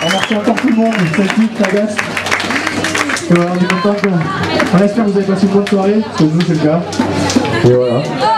On remercie encore tout le monde, Celtic, Tagas. Euh, on est content. On espère que vous avez passé une bonne soirée, parce que nous c'est le cas. Et voilà.